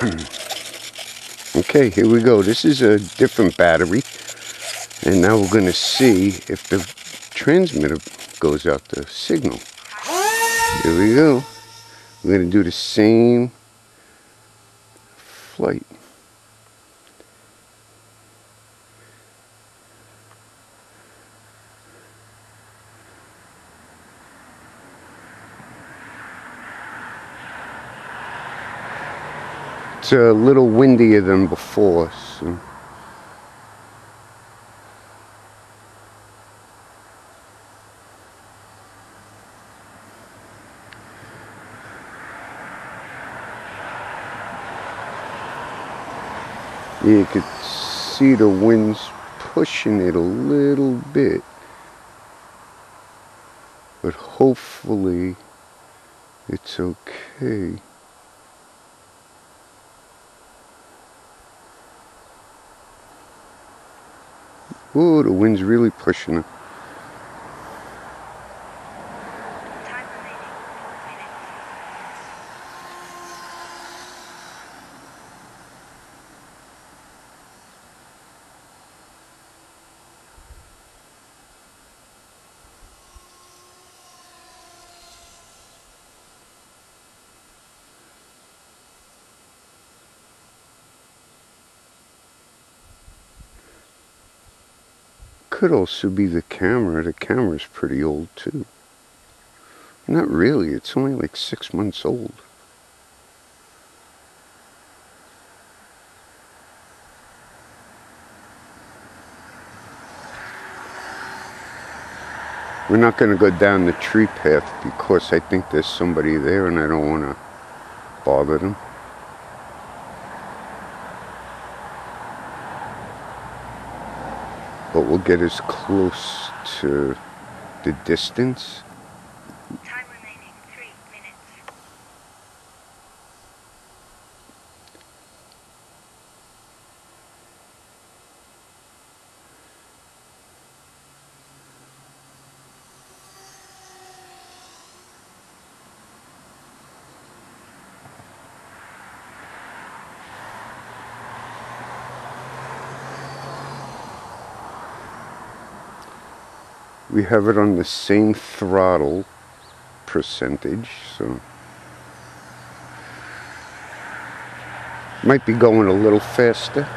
Hmm. okay, here we go. This is a different battery. And now we're going to see if the transmitter goes out the signal. Here we go. We're going to do the same flight. It's a little windier than before. So. You could see the winds pushing it a little bit. But hopefully it's okay. Ooh, the wind's really pushing it. Could also be the camera. The camera's pretty old too. Not really, it's only like six months old. We're not going to go down the tree path because I think there's somebody there and I don't want to bother them. But we'll get as close to the distance we have it on the same throttle percentage so. Might be going a little faster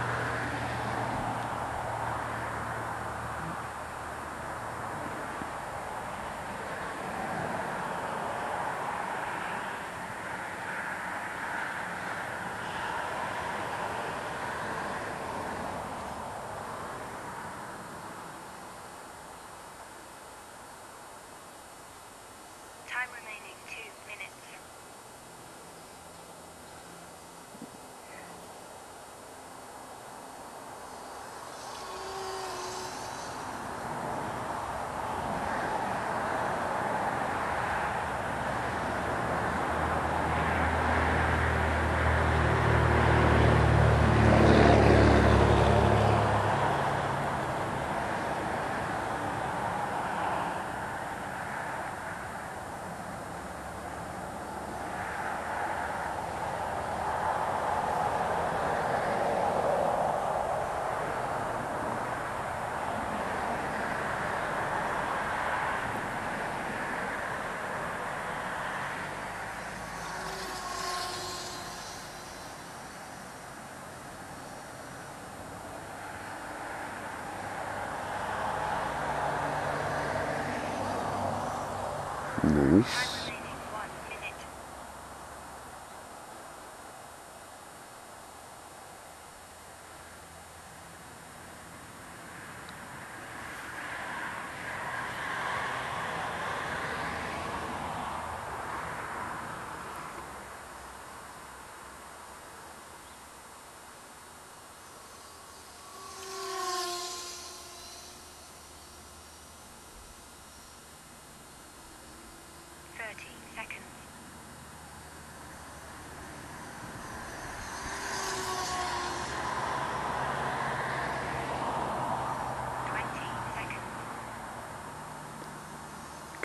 Nice.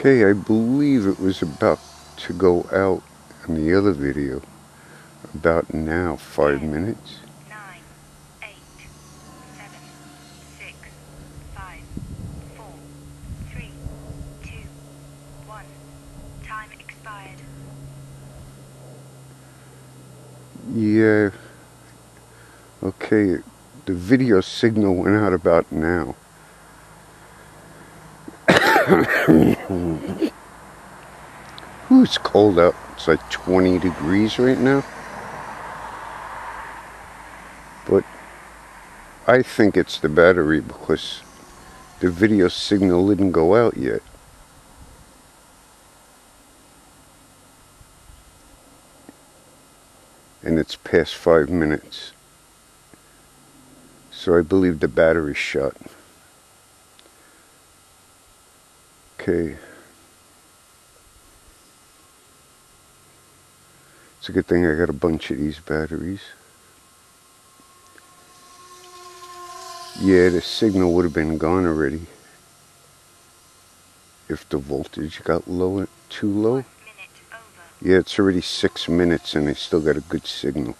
Okay, I believe it was about to go out in the other video. about now, five minutes. nine, eight, seven, six, five, four, three, two, one. Time expired. Yeah. Okay, the video signal went out about now. Ooh, it's cold out. It's like 20 degrees right now. But I think it's the battery because the video signal didn't go out yet. And it's past five minutes. So I believe the battery's shut. Okay. It's a good thing I got a bunch of these batteries. Yeah, the signal would have been gone already if the voltage got low, too low. One minute over. Yeah, it's already six minutes and I still got a good signal.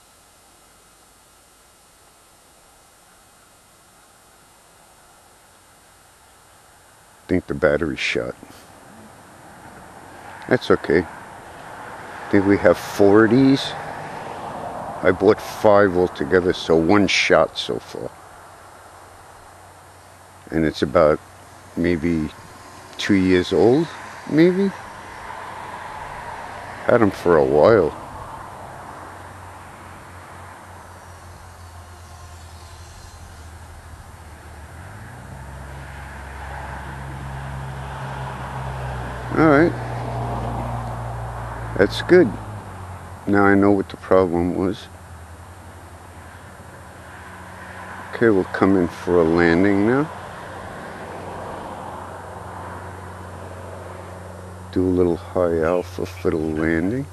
Think the battery's shot. That's okay. I think we have four of these. I bought five altogether, so one shot so far. And it's about maybe two years old, maybe? Had them for a while. Alright. That's good. Now I know what the problem was. Okay, we'll come in for a landing now. Do a little high alpha for the landing.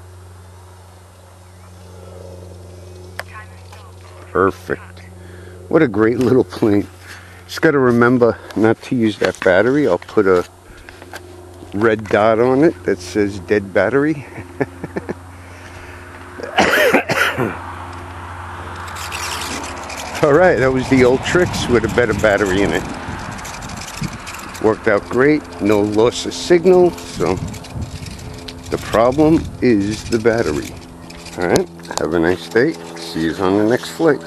Perfect. What a great little plane. Just got to remember not to use that battery. I'll put a red dot on it that says dead battery. All right, that was the Ultrix with a better battery in it. Worked out great, no loss of signal, so the problem is the battery. All right, have a nice day. See you on the next flight.